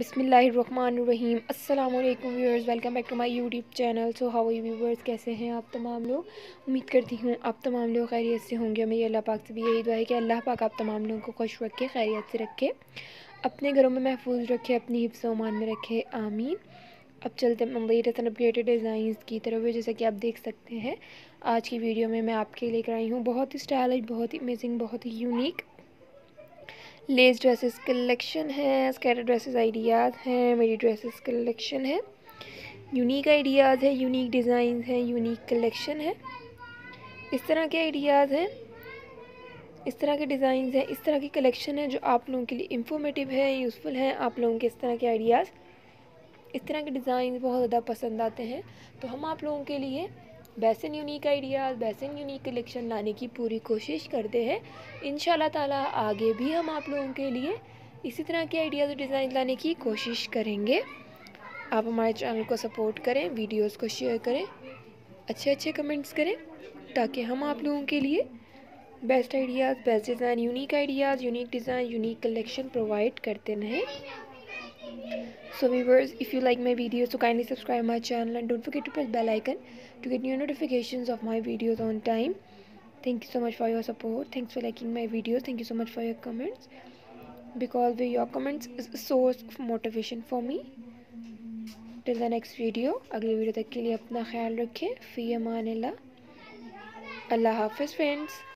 बिसमीम अल्लाम viewers, welcome back to my YouTube channel. So how you viewers? कैसे हैं आप तमाम लोग? उम्मीद करती हूँ आप तमाम लोग खैरियत से होंगे। मेरी अल्लाह पाक से भी यही दुआ है कि अल्लाह पाक आप तमाम लोगों को खुश रखे, खैरियत से रखे, अपने घरों में महफूज रखे, अपनी हिफ्स मान में रखे। आमीन। अब चलते हैं लेटेस्ट एंड अपडेटेड डिज़ाइन की तरफ़। जैसा कि आप देख सकते हैं, आज की वीडियो में मैं आपके लेकर आई हूँ। बहुत ही स्टाइलिश, बहुत ही अमेजिंग बहुत ही यूनिक लेस ड्रेसेस कलेक्शन है स्कैटर ड्रेसेस आइडियाज़ हैं मेरी ड्रेसेस कलेक्शन है। यूनिक आइडियाज़ है यूनिक डिज़ाइन है यूनिक कलेक्शन है। इस तरह के आइडियाज़ हैं, इस तरह के डिज़ाइन हैं, इस तरह की कलेक्शन है जो आप लोगों के लिए इंफॉर्मेटिव है यूज़फुल है। आप लोगों के इस तरह के आइडियाज़ इस तरह के डिज़ाइन बहुत ज़्यादा पसंद आते हैं। तो हम आप लोगों के लिए बेसन यूनिक आइडियाज़ बेसन यूनिक कलेक्शन लाने की पूरी कोशिश करते हैं। इन ताला आगे भी हम आप लोगों के लिए इसी तरह के आइडियाज़ और डिज़ाइन लाने की कोशिश करेंगे। आप हमारे चैनल को सपोर्ट करें वीडियोस को शेयर करें अच्छे अच्छे कमेंट्स करें, ताकि हम आप लोगों के लिए best ideas best design unique ideas unique design unique collection provide करते रहें। so viewers if you like my videos so kindly subscribe my channel and don't forget to press bell icon to get new notifications of my videos on time thank you so much for your support thanks for liking my videos thank you so much for your comments because your comments is a source of motivation for me till the next video अगले video तक के लिए अपना ख्याल रखें फ़ी अमान अल्लाह हाफिज़ friends